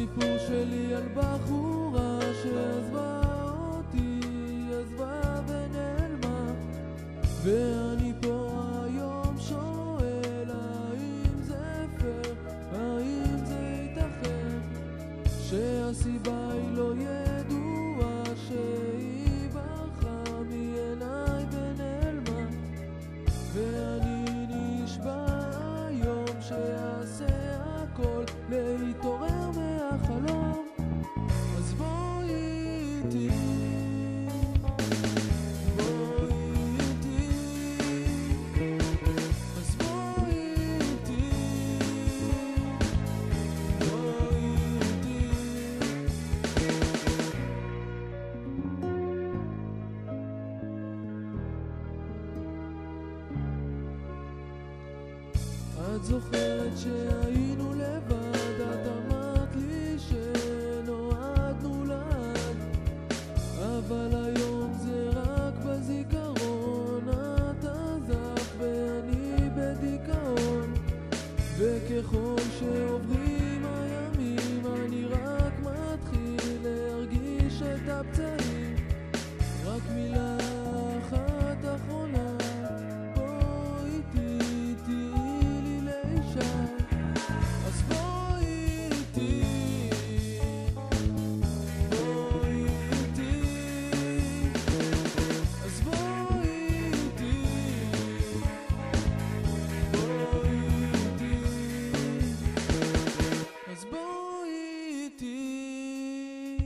הסיפור שלי על בחורה שעזבה אותי, עזבה ונעלמה. ואני פה היום שואל האם זה פייר, האם זה ייתכן שהסיבה היא לא ידועה שהיא ברחה מעיניי ונעלמה? ואני נשבע היום שאעשה הכל להתעורר את זוכרת שהיינו לבד,